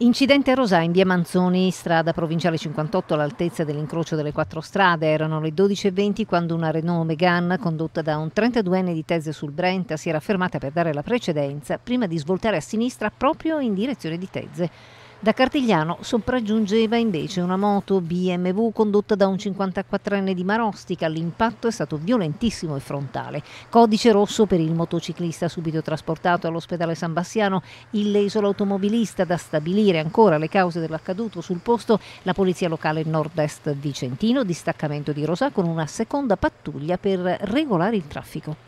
Incidente a Rosà in via Manzoni, strada provinciale 58 all'altezza dell'incrocio delle quattro strade. Erano le 12.20 quando una Renault Megane condotta da un 32enne di Tese sul Brenta si era fermata per dare la precedenza prima di svoltare a sinistra proprio in direzione di Tezze. Da Cartigliano sopraggiungeva invece una moto BMW condotta da un 54enne di Marostica. L'impatto è stato violentissimo e frontale. Codice rosso per il motociclista subito trasportato all'ospedale San Bassiano. Illeso l'automobilista da stabilire ancora le cause dell'accaduto sul posto. La polizia locale nord-est vicentino, distaccamento di Rosà con una seconda pattuglia per regolare il traffico.